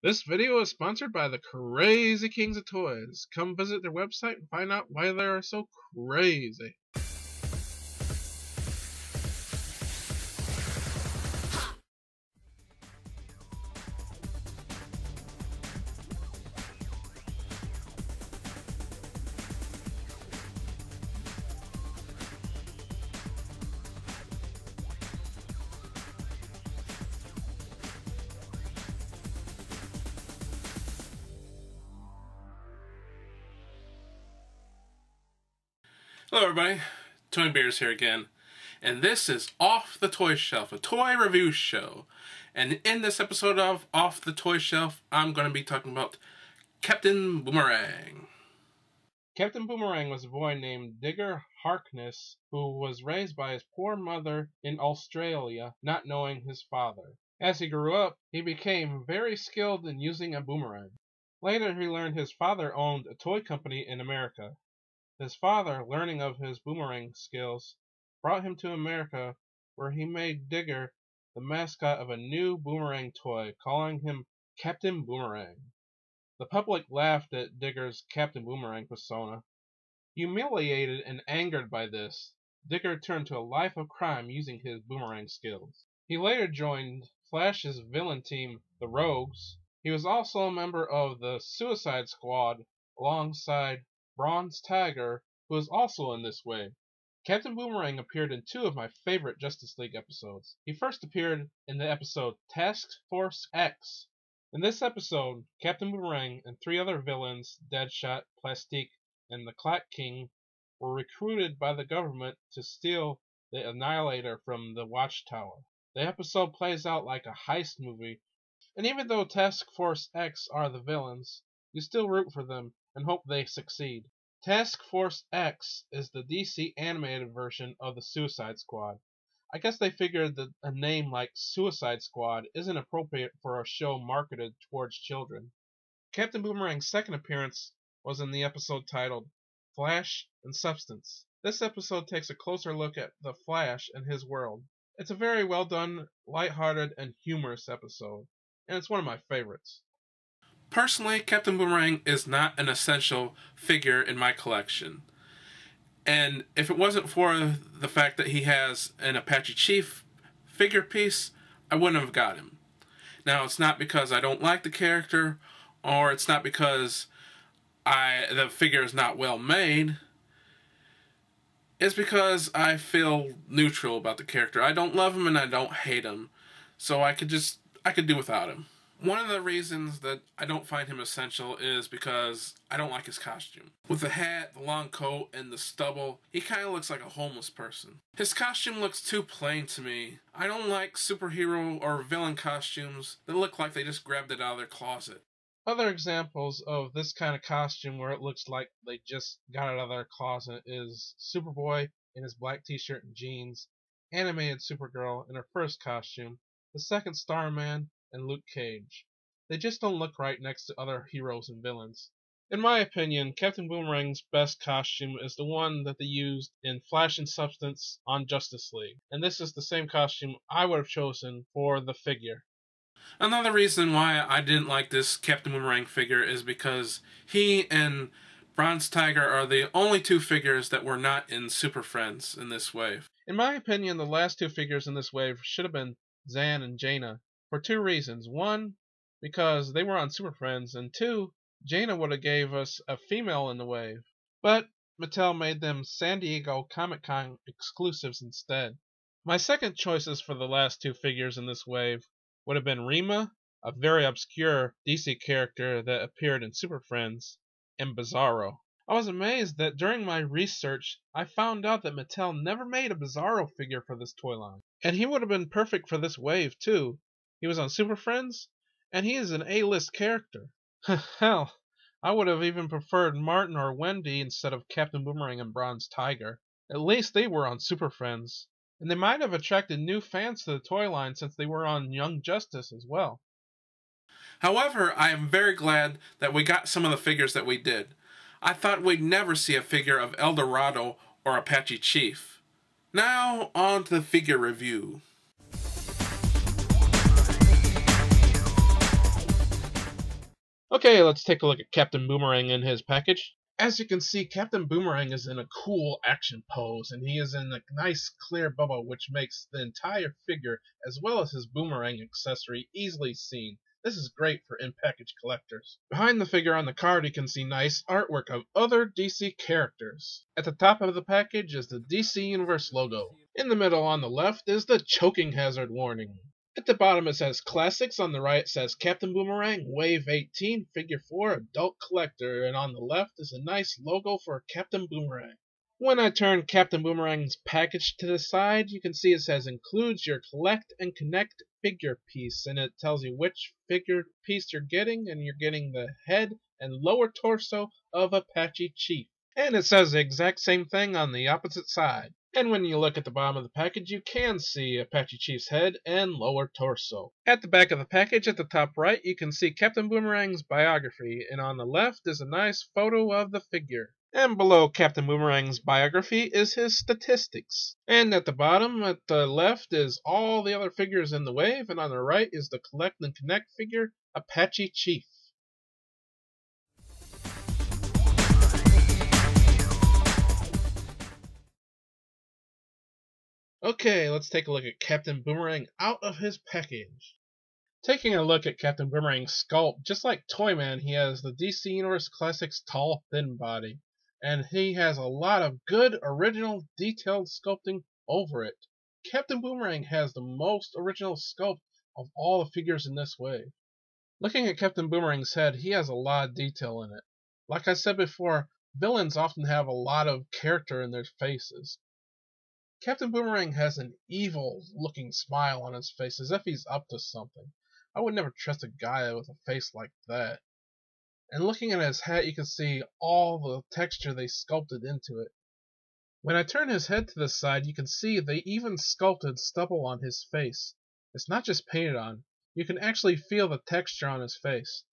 This video is sponsored by the Krazy Kings of Toys. Come visit their website and find out why they are so crazy. Hello everybody, Tony Beers here again, and this is Off the Toy Shelf, a toy review show. And in this episode of Off the Toy Shelf, I'm going to be talking about Captain Boomerang. Captain Boomerang was a boy named Digger Harkness who was raised by his poor mother in Australia, not knowing his father. As he grew up, he became very skilled in using a boomerang. Later, he learned his father owned a toy company in America. His father, learning of his boomerang skills, brought him to America where he made Digger the mascot of a new boomerang toy, calling him Captain Boomerang. The public laughed at Digger's Captain Boomerang persona. Humiliated and angered by this, Digger turned to a life of crime using his boomerang skills. He later joined Flash's villain team, the Rogues. He was also a member of the Suicide Squad alongside Bronze Tiger, who is also in this wave. Captain Boomerang appeared in two of my favorite Justice League episodes. He first appeared in the episode Task Force X. In this episode, Captain Boomerang and three other villains, Deadshot, Plastique, and the Clock King, were recruited by the government to steal the Annihilator from the Watchtower. The episode plays out like a heist movie, and even though Task Force X are the villains, you still root for them and hope they succeed. Task Force X is the DC animated version of the Suicide Squad. I guess they figured that a name like Suicide Squad isn't appropriate for a show marketed towards children. Captain Boomerang's second appearance was in the episode titled Flash and Substance. This episode takes a closer look at the Flash and his world. It's a very well done, light-hearted, and humorous episode, and it's one of my favorites. Personally, Captain Boomerang is not an essential figure in my collection. And if it wasn't for the fact that he has an Apache Chief figure piece, I wouldn't have got him. Now, it's not because I don't like the character, or it's not because I the figure is not well made. It's because I feel neutral about the character. I don't love him and I don't hate him. So I could just I could do without him. One of the reasons that I don't find him essential is because I don't like his costume. With the hat, the long coat, and the stubble, he kind of looks like a homeless person. His costume looks too plain to me. I don't like superhero or villain costumes that look like they just grabbed it out of their closet. Other examples of this kind of costume where it looks like they just got it out of their closet is Superboy in his black t-shirt and jeans, animated Supergirl in her first costume, the second Starman, and Luke Cage. They just don't look right next to other heroes and villains. In my opinion, Captain Boomerang's best costume is the one that they used in Flash and Substance on Justice League, and this is the same costume I would have chosen for the figure. Another reason why I didn't like this Captain Boomerang figure is because he and Bronze Tiger are the only two figures that were not in Super Friends in this wave. In my opinion, the last two figures in this wave should have been Zan and Jayna, for two reasons. One, because they were on Super Friends, and two, Jayna would have gave us a female in the wave. But Mattel made them San Diego Comic Con exclusives instead. My second choices for the last two figures in this wave would have been Rima, a very obscure DC character that appeared in Super Friends, and Bizarro. I was amazed that during my research I found out that Mattel never made a Bizarro figure for this toy line. And he would have been perfect for this wave too. He was on Super Friends, and he is an A-list character. Hell, I would have even preferred Marvin or Wendy instead of Captain Boomerang and Bronze Tiger. At least they were on Super Friends. And they might have attracted new fans to the toy line since they were on Young Justice as well. However, I am very glad that we got some of the figures that we did. I thought we'd never see a figure of El Dorado or Apache Chief. Now, on to the figure review. Okay, let's take a look at Captain Boomerang in his package. As you can see, Captain Boomerang is in a cool action pose, and he is in a nice clear bubble which makes the entire figure, as well as his boomerang accessory, easily seen. This is great for in-package collectors. Behind the figure on the card you can see nice artwork of other DC characters. At the top of the package is the DC Universe logo. In the middle on the left is the choking hazard warning. At the bottom it says Classics, on the right it says Captain Boomerang Wave 18 Figure 4 Adult Collector, and on the left is a nice logo for Captain Boomerang. When I turn Captain Boomerang's package to the side, you can see it says includes your collect and connect figure piece, and it tells you which figure piece you're getting, and you're getting the head and lower torso of Apache Chief. And it says the exact same thing on the opposite side. And when you look at the bottom of the package, you can see Apache Chief's head and lower torso. At the back of the package, at the top right, you can see Captain Boomerang's biography, and on the left is a nice photo of the figure. And below Captain Boomerang's biography is his statistics. And at the bottom, at the left, is all the other figures in the wave, and on the right is the Collect and Connect figure, Apache Chief. Okay, let's take a look at Captain Boomerang out of his package. Taking a look at Captain Boomerang's sculpt, just like Toyman, he has the DC Universe Classics tall, thin body, and he has a lot of good, original, detailed sculpting over it. Captain Boomerang has the most original sculpt of all the figures in this wave. Looking at Captain Boomerang's head, he has a lot of detail in it. Like I said before, villains often have a lot of character in their faces. Captain Boomerang has an evil looking smile on his face as if he's up to something. I would never trust a guy with a face like that. And looking at his hat, you can see all the texture they sculpted into it. When I turn his head to the side, you can see they even sculpted stubble on his face. It's not just painted on, you can actually feel the texture on his face.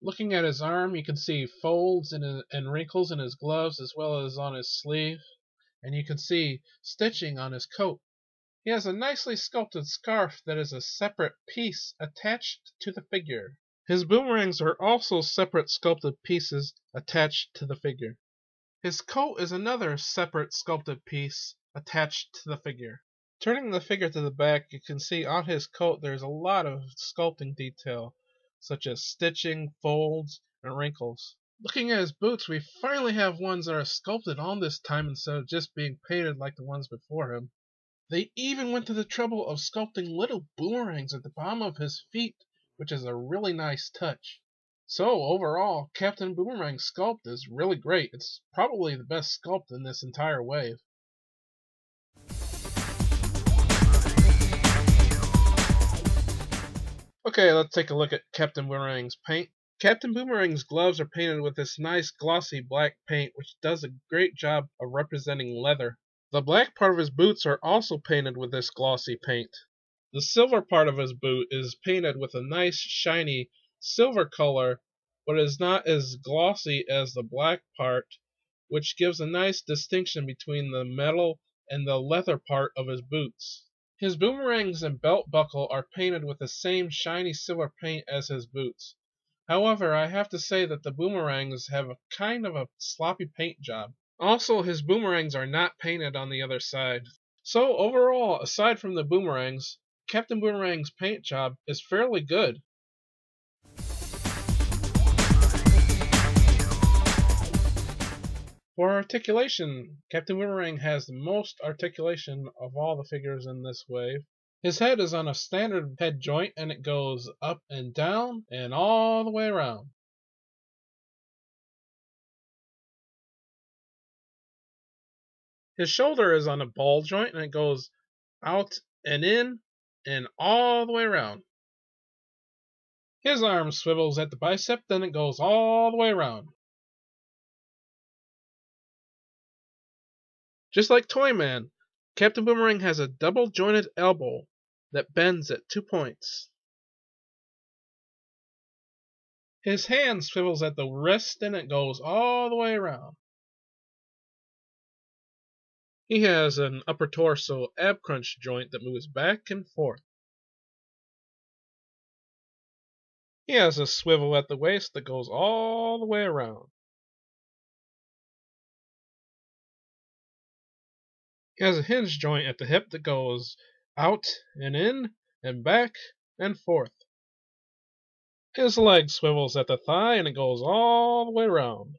Looking at his arm, you can see folds and, and wrinkles in his gloves as well as on his sleeve and you can see stitching on his coat. He has a nicely sculpted scarf that is a separate piece attached to the figure. His boomerangs are also separate sculpted pieces attached to the figure. His coat is another separate sculpted piece attached to the figure. Turning the figure to the back, you can see on his coat there's a lot of sculpting detail, such as stitching, folds, and wrinkles. Looking at his boots, we finally have ones that are sculpted on this time instead of just being painted like the ones before him. They even went to the trouble of sculpting little boomerangs at the bottom of his feet, which is a really nice touch. So overall, Captain Boomerang's sculpt is really great. It's probably the best sculpt in this entire wave. Okay, let's take a look at Captain Boomerang's paint. Captain Boomerang's gloves are painted with this nice glossy black paint which does a great job of representing leather. The black part of his boots are also painted with this glossy paint. The silver part of his boot is painted with a nice shiny silver color but is not as glossy as the black part which gives a nice distinction between the metal and the leather part of his boots. His boomerangs and belt buckle are painted with the same shiny silver paint as his boots. However, I have to say that the boomerangs have a kind of a sloppy paint job. Also, his boomerangs are not painted on the other side. So overall, aside from the boomerangs, Captain Boomerang's paint job is fairly good. For articulation, Captain Boomerang has the most articulation of all the figures in this wave. His head is on a standard head joint and it goes up and down and all the way around. His shoulder is on a ball joint and it goes out and in and all the way around. His arm swivels at the bicep, then it goes all the way around. Just like Toyman, Captain Boomerang has a double jointed elbow that bends at two points. His hand swivels at the wrist and it goes all the way around. He has an upper torso ab crunch joint that moves back and forth. He has a swivel at the waist that goes all the way around. He has a hinge joint at the hip that goes out and in and back and forth. His leg swivels at the thigh and it goes all the way around.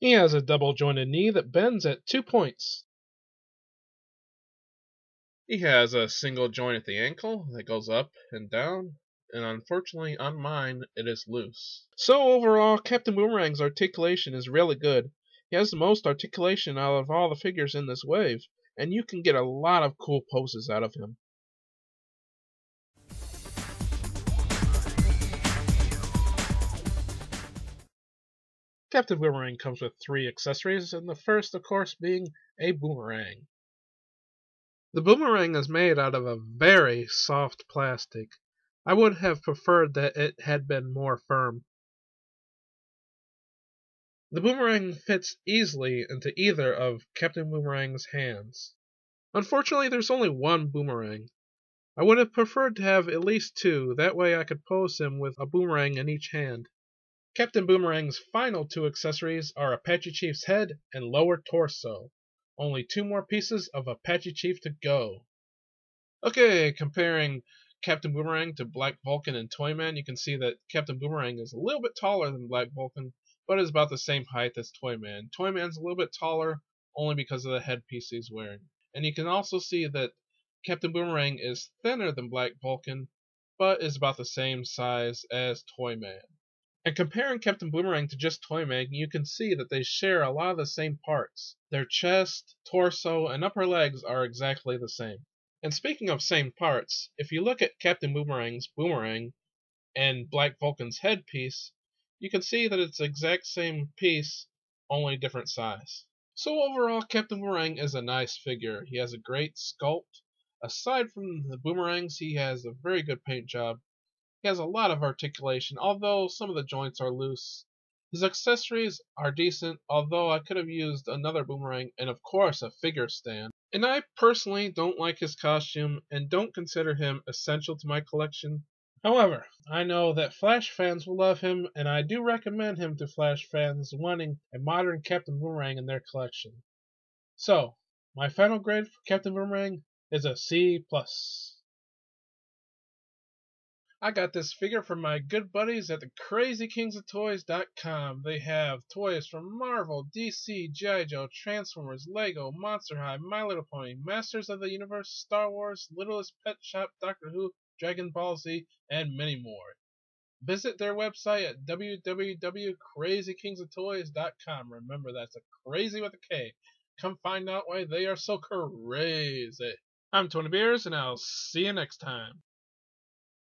He has a double jointed knee that bends at two points. He has a single joint at the ankle that goes up and down, and unfortunately on mine it is loose. So overall, Captain Boomerang's articulation is really good. He has the most articulation out of all the figures in this wave, and you can get a lot of cool poses out of him. Captain Boomerang comes with three accessories, and the first, of course, being a boomerang. The boomerang is made out of a very soft plastic. I would have preferred that it had been more firm. The boomerang fits easily into either of Captain Boomerang's hands. Unfortunately, there's only one boomerang. I would have preferred to have at least two, that way I could pose him with a boomerang in each hand. Captain Boomerang's final two accessories are Apache Chief's head and lower torso. Only two more pieces of Apache Chief to go. Okay, comparing Captain Boomerang to Black Vulcan and Toyman, you can see that Captain Boomerang is a little bit taller than Black Vulcan, but is about the same height as Toyman. Toyman's a little bit taller only because of the headpiece he's wearing. And you can also see that Captain Boomerang is thinner than Black Vulcan, but is about the same size as Toyman. And comparing Captain Boomerang to just Toyman, you can see that they share a lot of the same parts. Their chest, torso, and upper legs are exactly the same. And speaking of same parts, if you look at Captain Boomerang's boomerang and Black Vulcan's headpiece, you can see that it's the exact same piece, only different size. So overall, Captain Boomerang is a nice figure. He has a great sculpt. Aside from the boomerangs, he has a very good paint job he has a lot of articulation, although some of the joints are loose. His accessories are decent, although I could have used another boomerang and of course a figure stand. And I personally don't like his costume and don't consider him essential to my collection. However, I know that Flash fans will love him, and I do recommend him to Flash fans wanting a modern Captain Boomerang in their collection. So, my final grade for Captain Boomerang is a C. I got this figure from my good buddies at the KrazyKingsOfToys.com. They have toys from Marvel, DC, G.I. Joe, Transformers, Lego, Monster High, My Little Pony, Masters of the Universe, Star Wars, Littlest Pet Shop, Doctor Who, Dragon Z, and many more. Visit their website at www.krazykingsoftoys.com. Remember, that's a crazy with a K. Come find out why they are so crazy. I'm Tony Beers, and I'll see you next time.